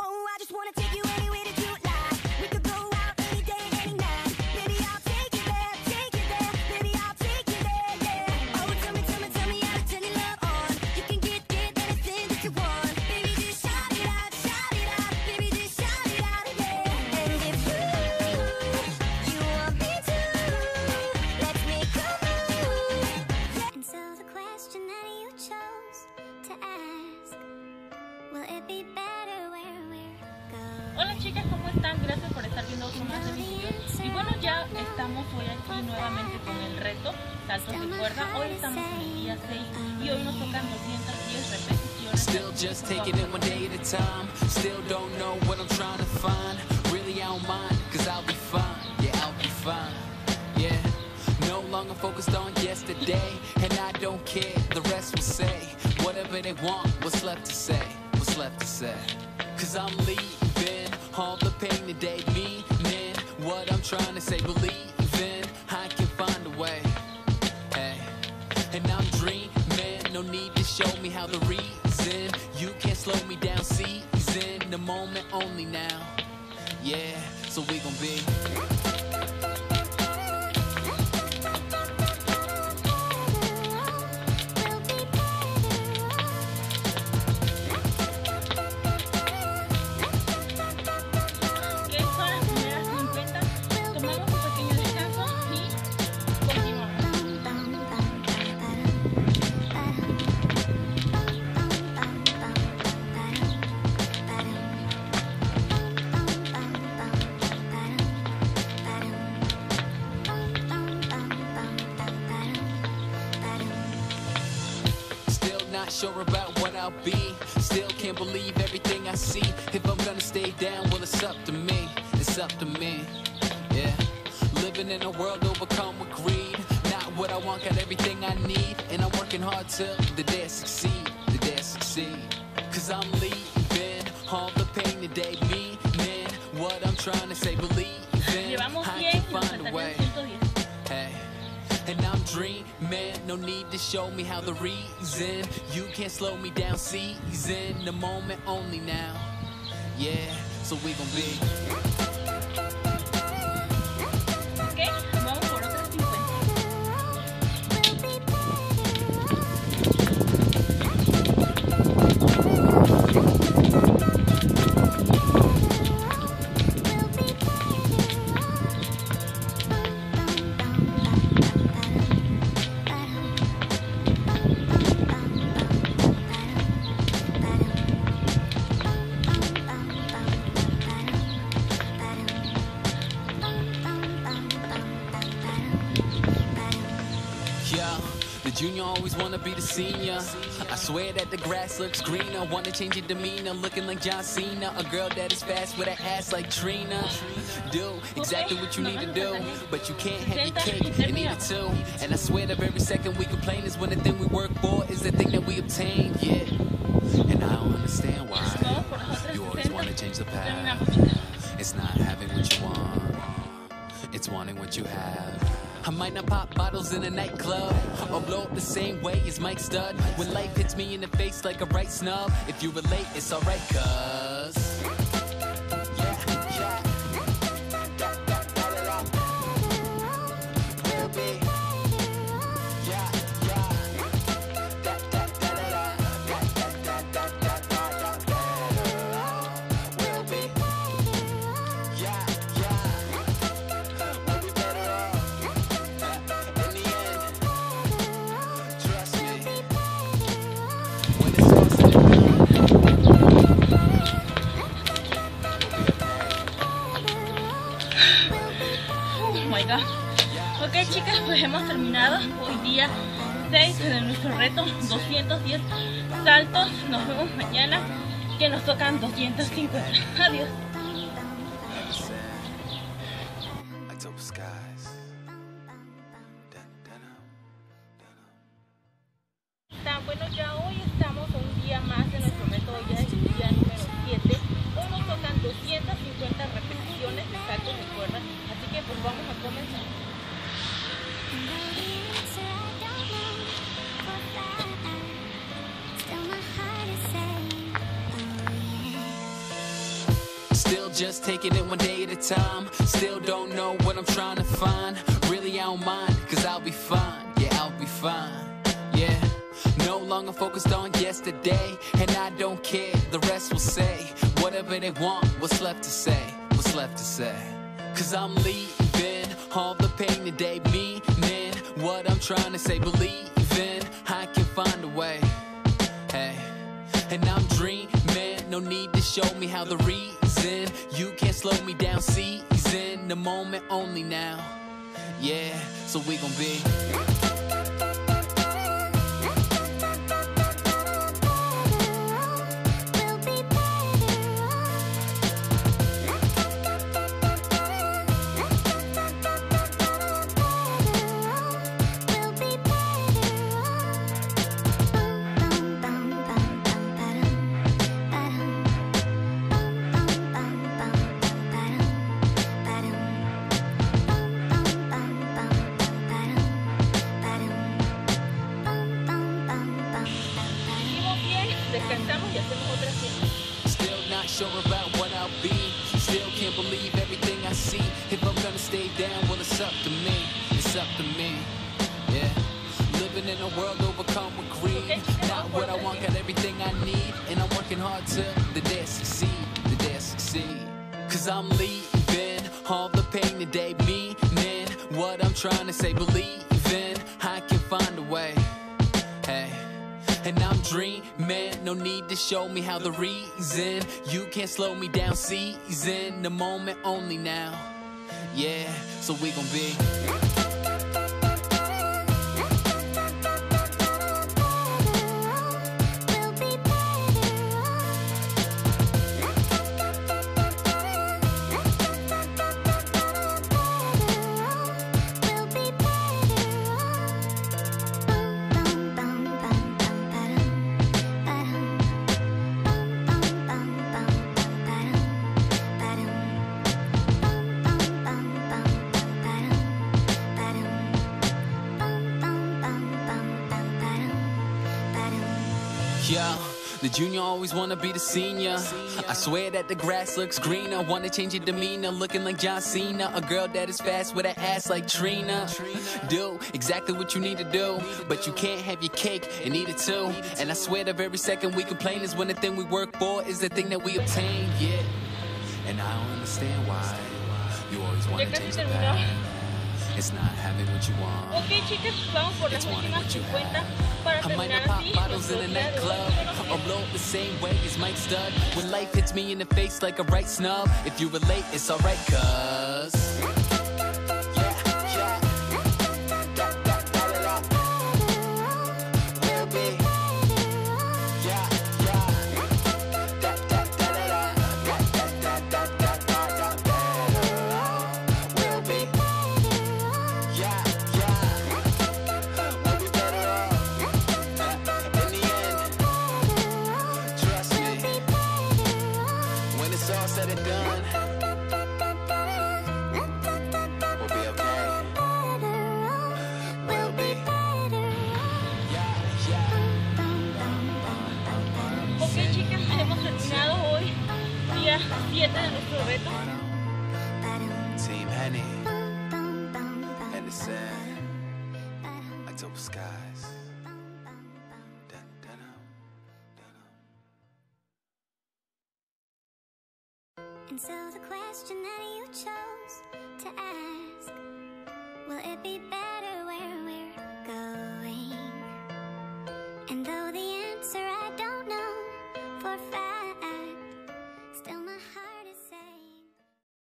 Oh, I just wanna take you anywhere that you chicas, ¿cómo están? Gracias por estar viendo otro más de mis videos. Y bueno, ya estamos hoy aquí nuevamente con el reto saltos de cuerda. Hoy estamos en el día 6 y hoy nos tocan 210 repeticiones. Still just taking it one day at a time. Still don't know what I'm trying to find. Really, I don't mind, cause I'll be fine. Yeah, I'll be fine. Yeah. No longer focused on yesterday. And I don't care, the rest will say whatever they want. What's left to say? How the reason you can't slow me down. Season the moment only now. Yeah, so we gon' be. Sure about what I'll be. Still can't believe everything I see. If I'm gonna stay down, well, it's up to me. It's up to me. Yeah. Living in a world overcome with greed. Not what I want, got everything I need. And I'm working hard till the day I succeed. The day I succeed. Cause I'm leaving all the pain today. Meaning what I'm trying to say. Believe Llevamos I 10 can find a way. 110. Hey. And I'm dreaming, no need to show me how the reason you can't slow me down. Season the moment only now. Yeah, so we gon' be. Junior always wanna be the senior. I swear that the grass looks greener. Wanna change your demeanor, looking like John Cena. A girl that is fast with an ass like Trina. Do exactly what you need to do, but you can't have your cake and eat it too. And I swear the very second we complain is when the thing we work for is the thing that we obtain. Yeah, might not pop bottles in a nightclub or blow up the same way as Mike Stud. When life hits me in the face like a right snub, if you relate, it's alright, cuz. Ok chicas, pues hemos terminado hoy día 6 de nuestro reto 210 saltos. Nos vemos mañana que nos tocan 250. Adiós. Bueno, ya hoy estamos un día más de nuestro reto, hoy es el día número 7. Hoy nos tocan 250 repeticiones de saltos de cuerda, así que pues vamos a Just taking it one day at a time. Still don't know what I'm trying to find. Really, I don't mind, cause I'll be fine. Yeah, I'll be fine. Yeah. No longer focused on yesterday, and I don't care. The rest will say whatever they want. What's left to say? What's left to say? Cause I'm leaving all the pain today, meaning what I'm trying to say. Believing No need to show me how the reason you can't slow me down. Season the moment only now. Yeah, so we gon' be. World overcome with greed. Not what I want, got everything I need. And I'm working hard to the day succeed. The day I succeed. Cause I'm leaving all the pain today, meaning what I'm trying to say. Believing I can find a way. Hey. And I'm dreaming, no need to show me how the reason you can't slow me down. Season the moment only now. Yeah, so we gon' be. The junior always wanna be the senior. I swear that the grass looks greener. Wanna change your demeanor, looking like John Cena. A girl that is fast with an ass like Trina. Do exactly what you need to do, but you can't have your cake and eat it too. And I swear the very second we complain is when the thing we work for is the thing that we obtain. Yeah, and I don't understand why you always wanna change the terminó. It's not having what you want. Ok, chicas, vamos por las It's wanting últimas what you 50 have. para I might terminar así. bottles in a nuestro día de nightclub hoy. or blow up the same way as Mike Stud. When life hits me in the face like a right snub, if you relate, it's alright, cuz. Día 7 de nuestro reto. Team Henny, Hendersin, October Skies. Dun, dun, dun, dun, dun. And so the question that you chose to ask Will it be better